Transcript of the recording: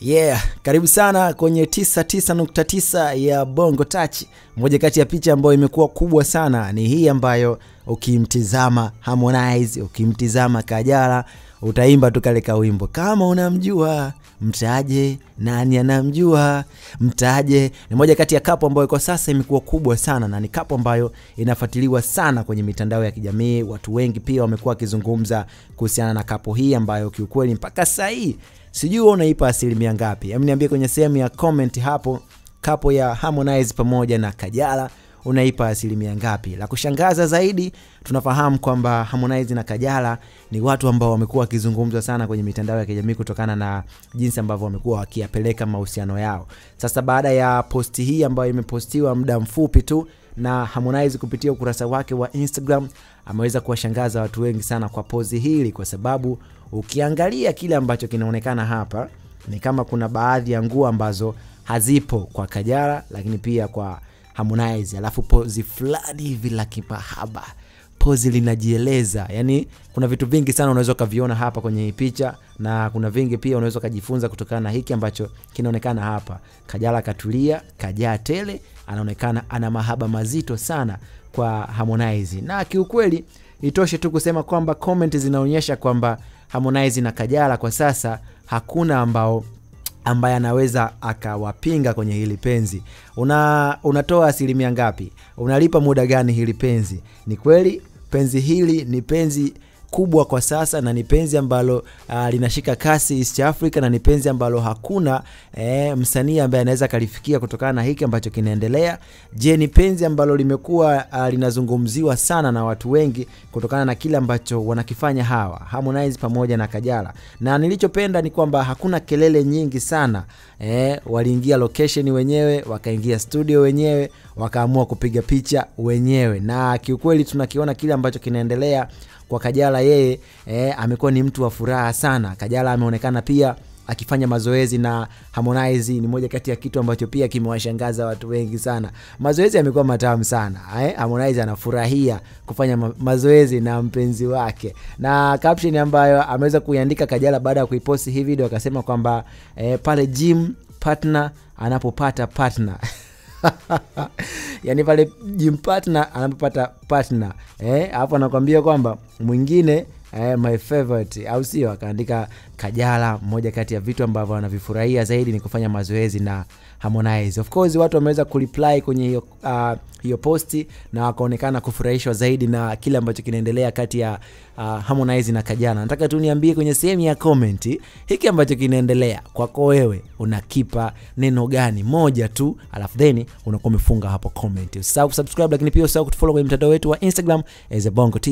Yeah, karibu sana kwenye 99.9 ya Bongo Touch. Moja kati ya picha ambayo imekuwa kubwa sana ni hii ambayo ukimtizama Harmonize, ukimtizama Kajala utaimba tu kale kawimbo kama unamjua mtaje, nani anamjua mtaje. Ni moja kati ya kapo ambayo kwa sasa imekuwa kubwa sana na ni kapo ambayo inafuatiliwa sana kwenye mitandao ya kijamii. Watu wengi pia wamekuwa wakizungumza kuhusiana na kapo hii ambayo kiukweli mpaka sasa hii sijui unaipa asilimia ngapi? Hebu niambie kwenye sehemu ya comment hapo, kapo ya Harmonize pamoja na Kajala unaipa asilimia ngapi? La kushangaza zaidi, tunafahamu kwamba Harmonize na Kajala ni watu ambao wamekuwa wakizungumzwa sana kwenye mitandao ya kijamii kutokana na jinsi ambavyo wamekuwa wakiyapeleka mahusiano yao. Sasa baada ya posti hii ambayo imepostiwa muda mfupi tu na Harmonize kupitia ukurasa wake wa Instagram ameweza kuwashangaza watu wengi sana kwa pozi hili, kwa sababu ukiangalia kile ambacho kinaonekana hapa ni kama kuna baadhi ya nguo ambazo hazipo kwa Kajala, lakini pia kwa Harmonize, alafu pozi fulani hivi la kimahaba, pozi linajieleza. Yani kuna vitu vingi sana unaweza ukaviona hapa kwenye hii picha, na kuna vingi pia unaweza ukajifunza kutokana na hiki ambacho kinaonekana hapa. Kajala katulia, kajaa tele, anaonekana ana mahaba mazito sana kwa Harmonize, na kiukweli itoshe tu kusema kwamba comment zinaonyesha kwamba Harmonize na Kajala kwa sasa hakuna ambao ambaye anaweza akawapinga kwenye hili penzi. Una unatoa asilimia ngapi? Unalipa muda gani hili penzi? Ni kweli penzi hili ni penzi kubwa kwa sasa na ni penzi ambalo uh, linashika kasi East Africa na ni penzi ambalo hakuna eh, msanii ambaye anaweza kalifikia kutokana na hiki ambacho kinaendelea. Je, ni penzi ambalo limekuwa uh, linazungumziwa sana na watu wengi kutokana na kile ambacho wanakifanya hawa Harmonize pamoja na Kajala, na nilichopenda ni kwamba hakuna kelele nyingi sana eh, waliingia location wenyewe, wakaingia studio wenyewe, wakaamua kupiga picha wenyewe, na kiukweli tunakiona kile ambacho kinaendelea kwa Kajala yeye eh, amekuwa ni mtu wa furaha sana. Kajala ameonekana pia akifanya mazoezi na Harmonize. Ni moja kati ya kitu ambacho pia kimewashangaza watu wengi sana. Mazoezi yamekuwa matamu sana eh, Harmonize anafurahia kufanya ma mazoezi na mpenzi wake, na caption ambayo ameweza kuiandika Kajala baada ya kuiposti hii video akasema kwamba eh, pale gym partner anapopata partner yani pale gym partner anapopata patna eh, hapo anakwambia kwamba mwingine eh, my favorite au sio? Akaandika Kajala, moja kati ya vitu ambavyo anavifurahia zaidi ni kufanya mazoezi na Harmonize. Of course watu wameweza kureply kwenye hiyo uh, hiyo posti na wakaonekana kufurahishwa zaidi na kile ambacho kinaendelea kati ya uh, Harmonize na Kajala. Nataka tu niambie kwenye sehemu ya comment hiki ambacho kinaendelea kwako wewe unakipa neno gani? Moja tu, alafu then unakuwa umefunga hapo comment. Usisahau kusubscribe, lakini pia usisahau kutufollow kwenye mtandao wetu wa Instagram as a Bongo T